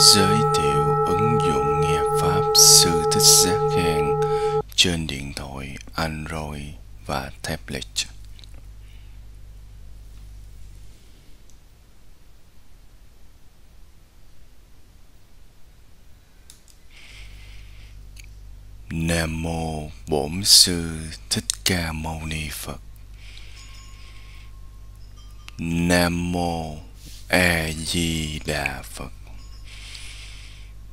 giới thiệu ứng dụng nghe pháp sư thích giác khen trên điện thoại android và tablet Nam mô Bổn sư Thích Ca Mâu Ni Phật. Nam mô A Di Đà Phật.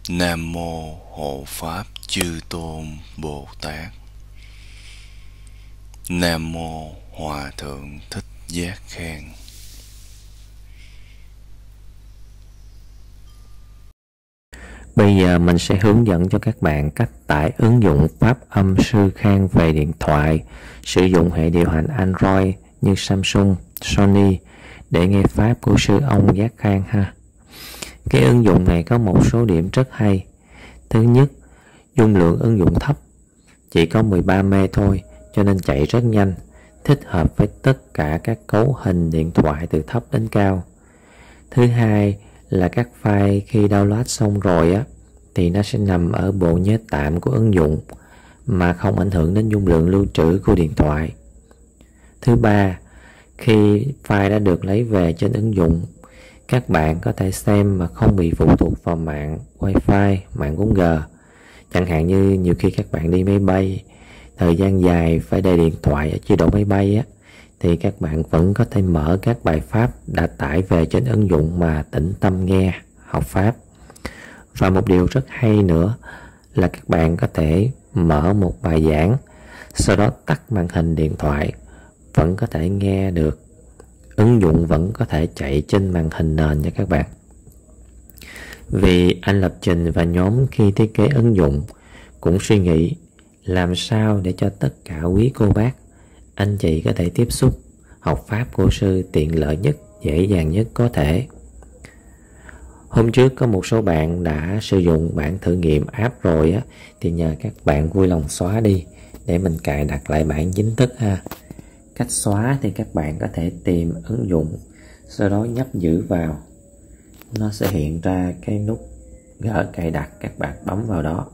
Nam mô Hộ Pháp Chư Tôn Bồ Tát. Nam mô Hòa thượng Thích Giác Khen. Bây giờ mình sẽ hướng dẫn cho các bạn cách tải ứng dụng Pháp âm sư Khang về điện thoại, sử dụng hệ điều hành Android như Samsung, Sony để nghe Pháp của sư ông Giác Khang ha. Cái ứng dụng này có một số điểm rất hay. Thứ nhất, dung lượng ứng dụng thấp, chỉ có 13 mê thôi cho nên chạy rất nhanh, thích hợp với tất cả các cấu hình điện thoại từ thấp đến cao. Thứ hai là các file khi download xong rồi á thì nó sẽ nằm ở bộ nhớ tạm của ứng dụng mà không ảnh hưởng đến dung lượng lưu trữ của điện thoại. Thứ ba, khi file đã được lấy về trên ứng dụng, các bạn có thể xem mà không bị phụ thuộc vào mạng wifi, mạng 4G. Chẳng hạn như nhiều khi các bạn đi máy bay, thời gian dài phải để điện thoại ở chế độ máy bay á, thì các bạn vẫn có thể mở các bài pháp đã tải về trên ứng dụng mà tĩnh tâm nghe, học pháp. Và một điều rất hay nữa là các bạn có thể mở một bài giảng, sau đó tắt màn hình điện thoại, vẫn có thể nghe được. Ứng dụng vẫn có thể chạy trên màn hình nền nha các bạn. Vì anh Lập Trình và nhóm khi thiết kế ứng dụng cũng suy nghĩ làm sao để cho tất cả quý cô bác, anh chị có thể tiếp xúc, học pháp của sư tiện lợi nhất, dễ dàng nhất có thể hôm trước có một số bạn đã sử dụng bản thử nghiệm app rồi á, thì nhờ các bạn vui lòng xóa đi, để mình cài đặt lại bản chính thức ha cách xóa thì các bạn có thể tìm ứng dụng, sau đó nhấp giữ vào. Nó sẽ hiện ra cái nút gỡ cài đặt, các bạn bấm vào đó.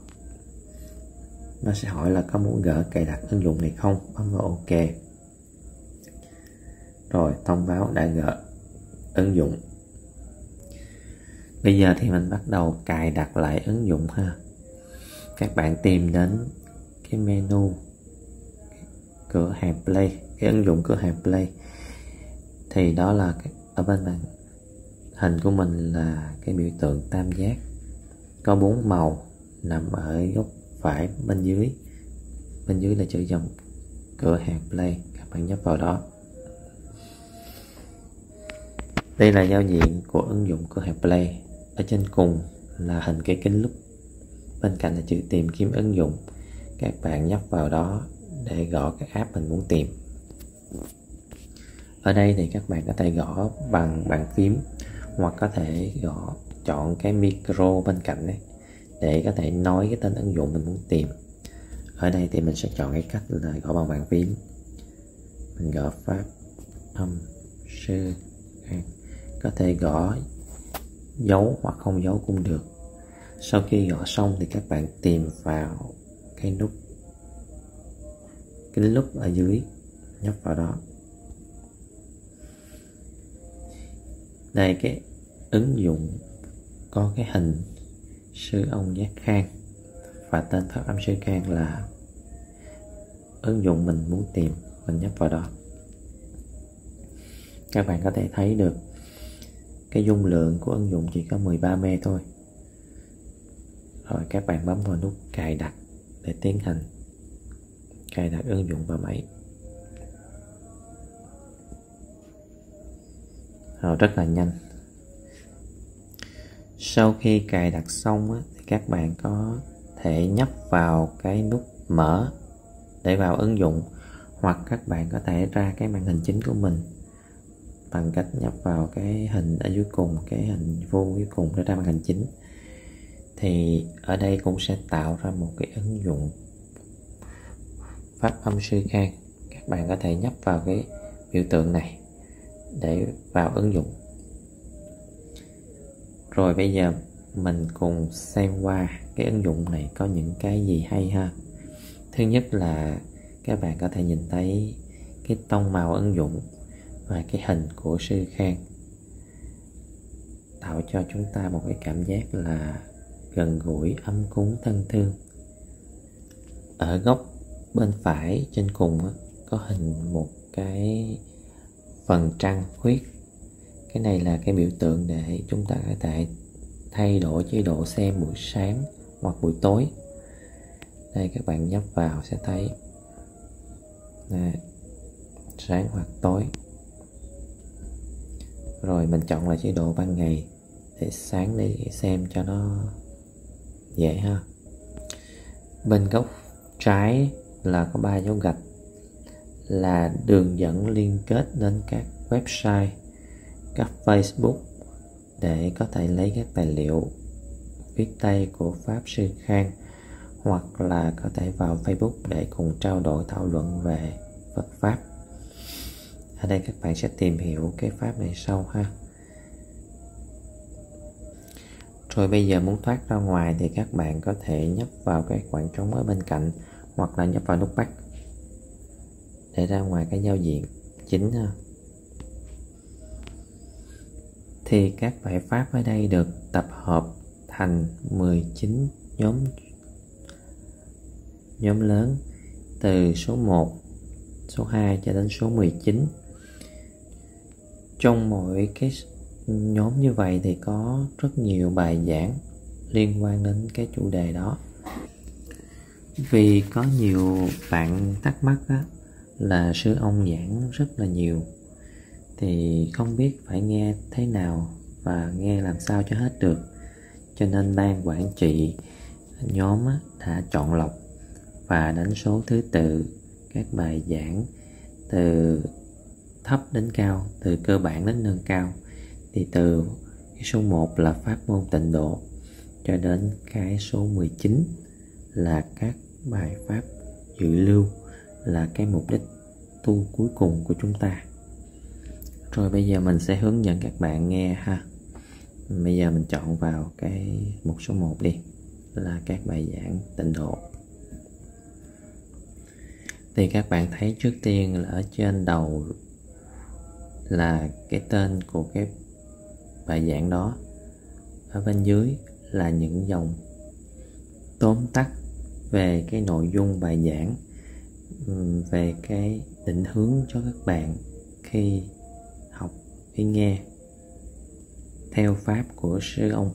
Nó sẽ hỏi là có muốn gỡ cài đặt ứng dụng này không? Bấm vào ok. Rồi, thông báo đã gỡ ứng dụng. Bây giờ thì mình bắt đầu cài đặt lại ứng dụng ha. Các bạn tìm đến cái menu cửa hàng play cái ứng dụng cửa hàng play. Thì đó là cái, ở bên màn hình của mình là cái biểu tượng tam giác. Có bốn màu nằm ở góc phải bên dưới. Bên dưới là chữ dòng cửa hàng play các bạn nhấp vào đó. Đây là giao diện của ứng dụng cửa hàng play. Ở trên cùng là hình cái kính lúp. Bên cạnh là chữ tìm kiếm ứng dụng. Các bạn nhấp vào đó để gõ cái app mình muốn tìm ở đây thì các bạn có thể gõ bằng bàn phím hoặc có thể gõ chọn cái micro bên cạnh đấy để có thể nói cái tên ứng dụng mình muốn tìm. Ở đây thì mình sẽ chọn cái cách là gõ bằng bàn phím. Mình gõ pháp âm sư có thể gõ dấu hoặc không dấu cũng được. Sau khi gõ xong thì các bạn tìm vào cái nút cái nút ở dưới, nhấp vào đó. Đây, cái ứng dụng có cái hình sư ông giác khang. Và tên pháp âm sư khang là ứng dụng mình muốn tìm, mình nhấp vào đó. Các bạn có thể thấy được cái dung lượng của ứng dụng chỉ có 13MB thôi. Rồi các bạn bấm vào nút cài đặt để tiến hành cài đặt ứng dụng vào máy. Rồi rất là nhanh. Sau khi cài đặt xong á, thì các bạn có thể nhấp vào cái nút mở để vào ứng dụng hoặc các bạn có thể ra cái màn hình chính của mình bằng cách nhấp vào cái hình ở dưới cùng cái hình vuông dưới cùng để ra màn hình chính. Thì ở đây cũng sẽ tạo ra một cái ứng dụng pháp âm sư khang các bạn có thể nhấp vào cái biểu tượng này để vào ứng dụng. Rồi bây giờ mình cùng xem qua cái ứng dụng này có những cái gì hay ha. Thứ nhất là các bạn có thể nhìn thấy cái tông màu ứng dụng và cái hình của sư khang tạo cho chúng ta một cái cảm giác là gần gũi ấm cúng, thân thương. Ở góc bên phải trên cùng có hình một cái phần trăng khuyết. Cái này là cái biểu tượng để chúng ta có thể thay đổi chế độ xem buổi sáng hoặc buổi tối. Đây các bạn nhấp vào sẽ thấy. Đây, sáng hoặc tối. Rồi mình chọn là chế độ ban ngày để sáng để xem cho nó dễ ha. Bên góc trái là có ba dấu gạch là đường dẫn liên kết đến các website, các facebook để có thể lấy các tài liệu viết tay của pháp sư khang hoặc là có thể vào facebook để cùng trao đổi thảo luận về phật pháp. Ở đây các bạn sẽ tìm hiểu cái pháp này sau ha. Rồi bây giờ muốn thoát ra ngoài thì các bạn có thể nhấp vào cái khoảng trống ở bên cạnh hoặc là nhấp vào nút bắt để ra ngoài cái giao diện chính ha thì các bài pháp ở đây được tập hợp thành 19 nhóm nhóm lớn từ số 1, số 2 cho đến số 19. Trong mỗi cái nhóm như vậy thì có rất nhiều bài giảng liên quan đến cái chủ đề đó. Vì có nhiều bạn thắc mắc á, là sư ông giảng rất là nhiều. Thì không biết phải nghe thế nào và nghe làm sao cho hết được. Cho nên ban quản trị nhóm đã chọn lọc và đánh số thứ tự các bài giảng từ thấp đến cao, từ cơ bản đến nâng cao. Thì từ cái số 1 là pháp môn tịnh độ cho đến cái số 19 là các bài pháp dự lưu là cái mục đích tu cuối cùng của chúng ta. Rồi bây giờ mình sẽ hướng dẫn các bạn nghe ha. Bây giờ mình chọn vào cái mục số 1 đi, là các bài giảng tịnh độ. Thì các bạn thấy trước tiên là ở trên đầu là cái tên của cái bài giảng đó. Ở bên dưới là những dòng tóm tắt về cái nội dung bài giảng về cái định hướng cho các bạn khi học, khi nghe theo pháp của sư ông.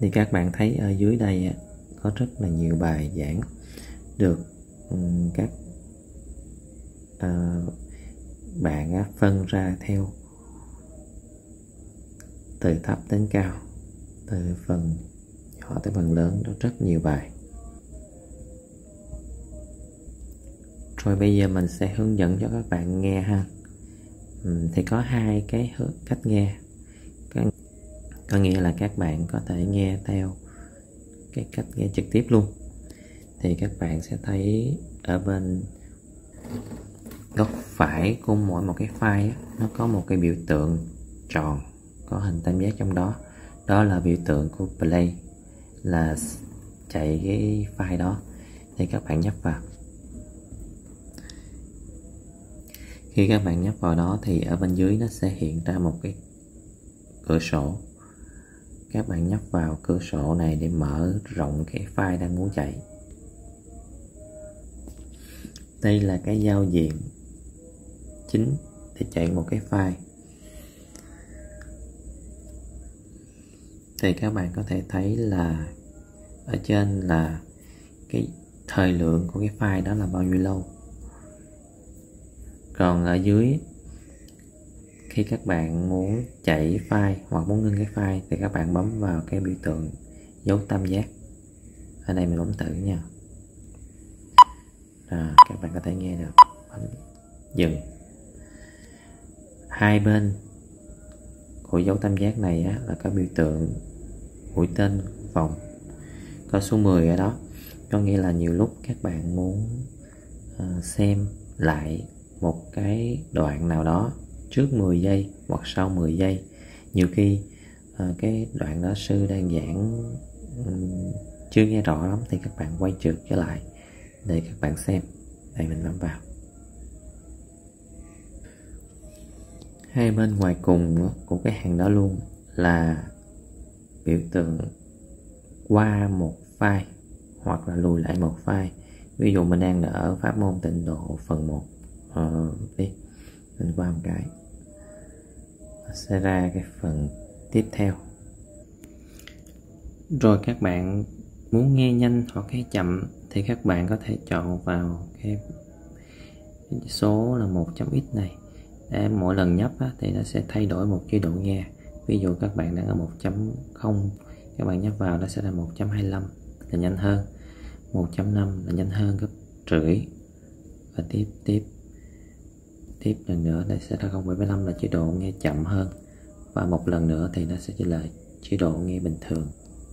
Thì các bạn thấy ở dưới đây có rất là nhiều bài giảng được các ờ, bạn phân ra theo từ thấp đến cao, từ phần nhỏ tới phần lớn đó rất nhiều bài. Rồi bây giờ mình sẽ hướng dẫn cho các bạn nghe ha. Thì có hai cái cách nghe. Có, có nghĩa là các bạn có thể nghe theo cái cách nghe trực tiếp luôn. Thì các bạn sẽ thấy ở bên góc phải của mỗi một cái file nó có một cái biểu tượng tròn có hình tam giác trong đó. Đó là biểu tượng của play là chạy cái file đó. Thì các bạn nhấp vào. Khi các bạn nhấp vào đó thì ở bên dưới nó sẽ hiện ra một cái cửa sổ. Các bạn nhấp vào cửa sổ này để mở rộng cái file đang muốn chạy. Đây là cái giao diện chính để chạy một cái file. Thì các bạn có thể thấy là ở trên là cái thời lượng của cái file đó là bao nhiêu lâu còn ở dưới khi các bạn muốn chạy file hoặc muốn ngưng cái file thì các bạn bấm vào cái biểu tượng dấu tam giác. Ở đây mình bấm thử nha. À, các bạn có thể nghe được. Bấm dừng. Hai bên của dấu tam giác này á, là có biểu tượng mũi tên vòng có số 10 ở đó. Có nghĩa là nhiều lúc các bạn muốn uh, xem lại một cái đoạn nào đó trước 10 giây hoặc sau 10 giây. Nhiều khi à, cái đoạn đó sư đang giảng um, chưa nghe rõ lắm thì các bạn quay trượt trở lại để các bạn xem. Đây mình bấm vào. Hai bên ngoài cùng của cái hàng đó luôn là biểu tượng qua một file hoặc là lùi lại một file. Ví dụ mình đang ở pháp môn tịnh độ phần 1 mình qua một cái. Sẽ ra cái phần tiếp theo. Rồi các bạn muốn nghe nhanh hoặc nghe chậm thì các bạn có thể chọn vào cái số là 1.x này. Để mỗi lần nhấp á, thì nó sẽ thay đổi một chế độ nghe. Ví dụ các bạn đang ở 1.0 các bạn nhấp vào nó sẽ là 1.25 là nhanh hơn. 1.5 là nhanh hơn gấp rưỡi. Và tiếp tiếp tiếp lần nữa đây sẽ là 0.75 là chế độ nghe chậm hơn. Và một lần nữa thì nó sẽ trở lại chế độ nghe bình thường.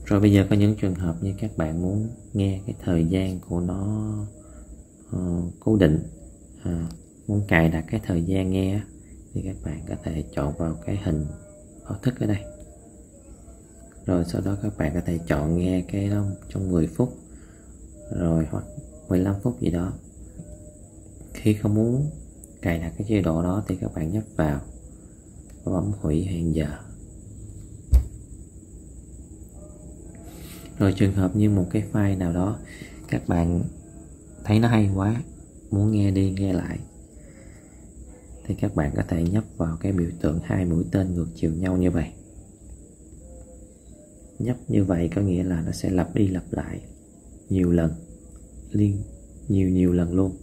Rồi bây giờ có những trường hợp như các bạn muốn nghe cái thời gian của nó uh, cố định à, muốn cài đặt cái thời gian nghe thì các bạn có thể chọn vào cái hình báo thức ở đây. Rồi sau đó các bạn có thể chọn nghe cái đó trong 10 phút rồi hoặc 15 phút gì đó. Khi không muốn cài đặt cái chế độ đó thì các bạn nhấp vào. Và bấm hủy hẹn giờ. Rồi trường hợp như một cái file nào đó, các bạn thấy nó hay quá, muốn nghe đi, nghe lại, thì các bạn có thể nhấp vào cái biểu tượng hai mũi tên ngược chiều nhau như vậy. Nhấp như vậy có nghĩa là nó sẽ lặp đi lặp lại nhiều lần, liên, nhiều nhiều lần luôn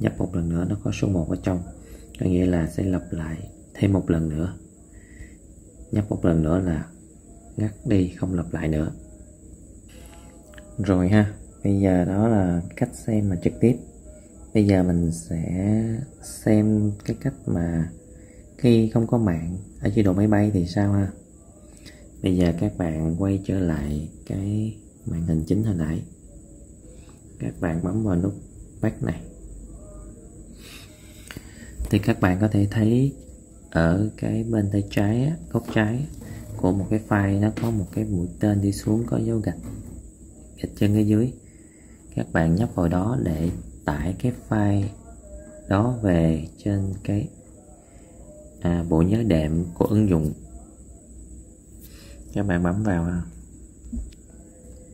nhấp một lần nữa, nó có số 1 ở trong. Có nghĩa là sẽ lặp lại thêm một lần nữa. Nhấp một lần nữa là ngắt đi, không lặp lại nữa. Rồi ha, bây giờ đó là cách xem mà trực tiếp. Bây giờ mình sẽ xem cái cách mà khi không có mạng ở chế độ máy bay thì sao ha? Bây giờ các bạn quay trở lại cái màn hình chính hồi nãy. Các bạn bấm vào nút back này thì các bạn có thể thấy ở cái bên tay trái góc trái của một cái file nó có một cái mũi tên đi xuống có dấu gạch gạch chân ở dưới. Các bạn nhấp vào đó để tải cái file đó về trên cái à, bộ nhớ đệm của ứng dụng. Các bạn bấm vào ha.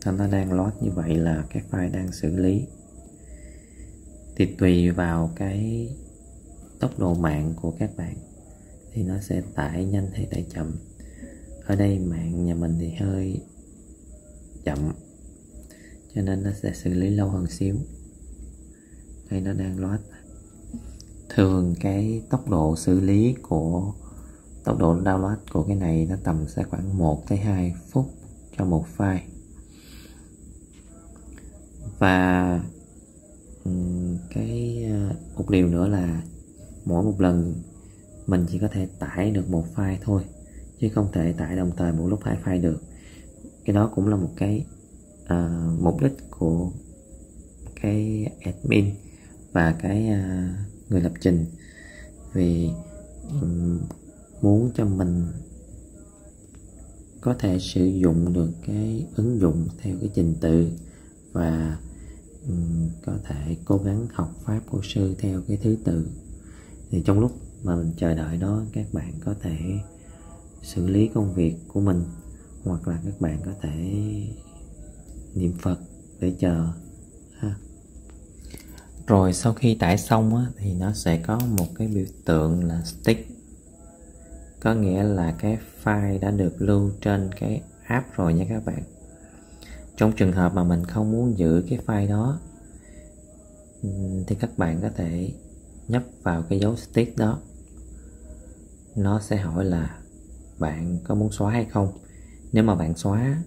Nó đang load như vậy là cái file đang xử lý. Thì tùy vào cái tốc độ mạng của các bạn, thì nó sẽ tải nhanh hay tải chậm. Ở đây mạng nhà mình thì hơi chậm, cho nên nó sẽ xử lý lâu hơn xíu. Đây nó đang load thường cái tốc độ xử lý của, tốc độ download của cái này nó tầm sẽ khoảng 1 tới 2 phút cho một file. Và cái ờ, một điều nữa là mỗi một lần mình chỉ có thể tải được một file thôi chứ không thể tải đồng thời một lúc hai file được. Cái đó cũng là một cái uh, mục đích của cái admin và cái uh, người lập trình. Vì um, muốn cho mình có thể sử dụng được cái ứng dụng theo cái trình tự và um, có thể cố gắng học pháp của sư theo cái thứ tự thì trong lúc mà mình chờ đợi đó các bạn có thể xử lý công việc của mình hoặc là các bạn có thể niệm phật để chờ ha. Rồi sau khi tải xong á, thì nó sẽ có một cái biểu tượng là stick. Có nghĩa là cái file đã được lưu trên cái app rồi nha các bạn. Trong trường hợp mà mình không muốn giữ cái file đó thì các bạn có thể nhấp vào cái dấu stick đó. Nó sẽ hỏi là bạn có muốn xóa hay không? Nếu mà bạn xóa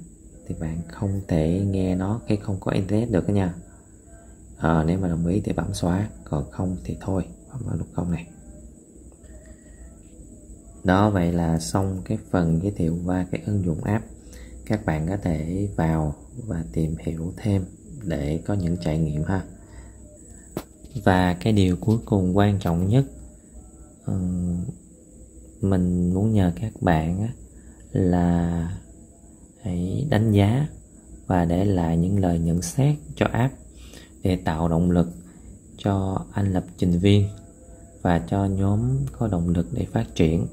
thì bạn không thể nghe nó khi không có internet được đó nha. À, nếu mà đồng ý thì bấm xóa còn không thì thôi bấm vào nút không này. Đó vậy là xong cái phần giới thiệu qua cái ứng dụng app. Các bạn có thể vào và tìm hiểu thêm để có những trải nghiệm ha và cái điều cuối cùng quan trọng nhất ờ, mình muốn nhờ các bạn là hãy đánh giá và để lại những lời nhận xét cho app để tạo động lực cho anh lập trình viên và cho nhóm có động lực để phát triển.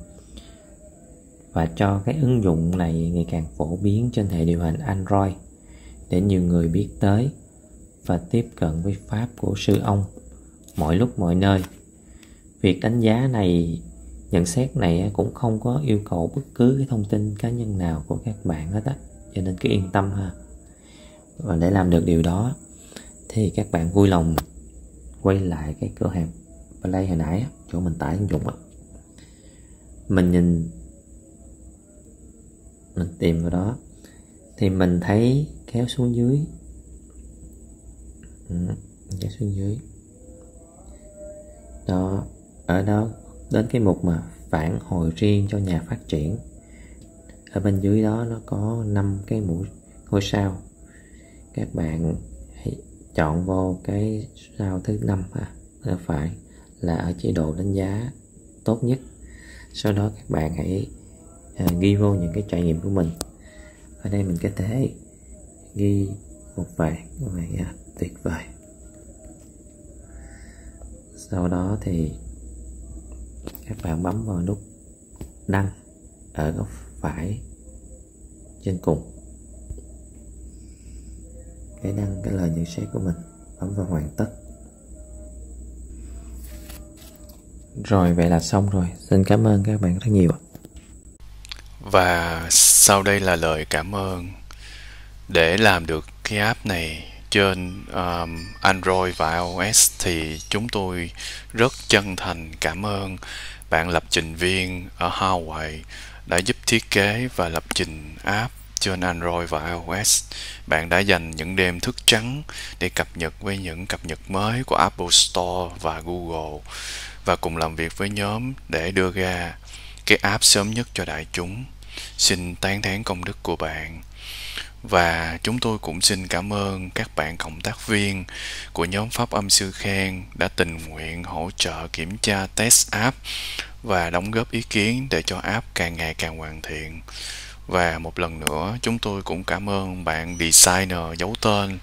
Và cho cái ứng dụng này ngày càng phổ biến trên hệ điều hành Android để nhiều người biết tới và tiếp cận với pháp của sư ông mọi lúc mọi nơi. Việc đánh giá này, nhận xét này cũng không có yêu cầu bất cứ cái thông tin cá nhân nào của các bạn hết á, cho nên cứ yên tâm ha. Và để làm được điều đó thì các bạn vui lòng quay lại cái cửa hàng play hồi nãy chỗ mình tải ứng dụng á mình nhìn mình tìm vào đó thì mình thấy kéo xuống dưới ừ, kéo xuống dưới đó ở đó đến cái mục mà phản hồi riêng cho nhà phát triển. Ở bên dưới đó nó có năm cái mũi ngôi sao. Các bạn hãy chọn vô cái sao thứ năm ha. Ở phải là ở chế độ đánh giá tốt nhất. Sau đó các bạn hãy à, ghi vô những cái trải nghiệm của mình. Ở đây mình có thể ghi một vài một vài à, tuyệt vời sau đó thì các bạn bấm vào nút đăng ở góc phải trên cùng. Cái đăng cái lời nhận xét của mình, bấm vào hoàn tất. Rồi, vậy là xong rồi. Xin cảm ơn các bạn rất nhiều. Và sau đây là lời cảm ơn để làm được cái app này trên um, Android và iOS thì chúng tôi rất chân thành cảm ơn bạn lập trình viên ở Huawei đã giúp thiết kế và lập trình app trên Android và iOS. Bạn đã dành những đêm thức trắng để cập nhật với những cập nhật mới của Apple Store và Google và cùng làm việc với nhóm để đưa ra cái app sớm nhất cho đại chúng. Xin tán thán công đức của bạn. Và chúng tôi cũng xin cảm ơn các bạn cộng tác viên của nhóm Pháp âm Sư Khen đã tình nguyện hỗ trợ kiểm tra test app và đóng góp ý kiến để cho app càng ngày càng hoàn thiện. Và một lần nữa chúng tôi cũng cảm ơn bạn designer giấu tên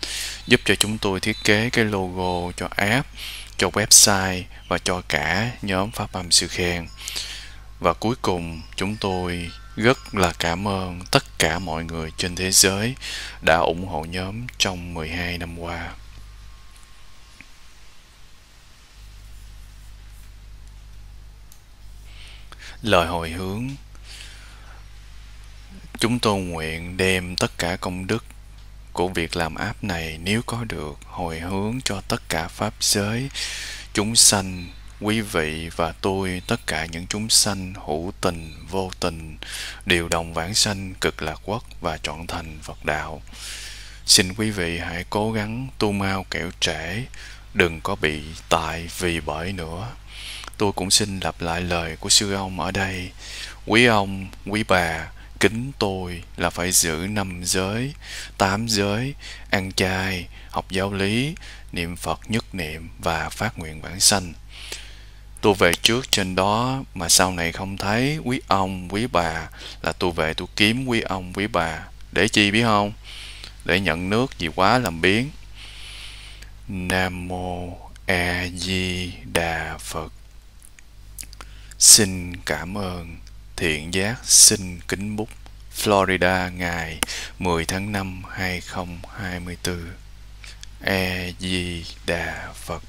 giúp cho chúng tôi thiết kế cái logo cho app, cho website và cho cả nhóm Pháp âm Sư Khen. Và cuối cùng chúng tôi rất là cảm ơn tất cả mọi người trên thế giới đã ủng hộ nhóm trong 12 năm qua. Lời hồi hướng Chúng tôi nguyện đem tất cả công đức của việc làm app này nếu có được hồi hướng cho tất cả pháp giới, chúng sanh quý vị và tôi, tất cả những chúng sanh hữu tình, vô tình, đều đồng vãng sanh cực lạc quốc và chọn thành phật đạo. Xin quý vị hãy cố gắng tu mau kẻo trễ, đừng có bị tại vì bởi nữa. Tôi cũng xin lặp lại lời của sư ông ở đây. Quý ông, quý bà, kính tôi là phải giữ năm giới, tám giới, ăn chay, học giáo lý, niệm phật nhất niệm và phát nguyện bản sanh tôi về trước trên đó mà sau này không thấy quý ông, quý bà là tôi về tôi kiếm quý ông, quý bà. Để chi biết không? Để nhận nước gì quá làm biến nam mô a di đà phật. Xin cảm ơn thiện giác xin kính bút, Florida, ngày 10 tháng 5 2024 A Di Đà Phật.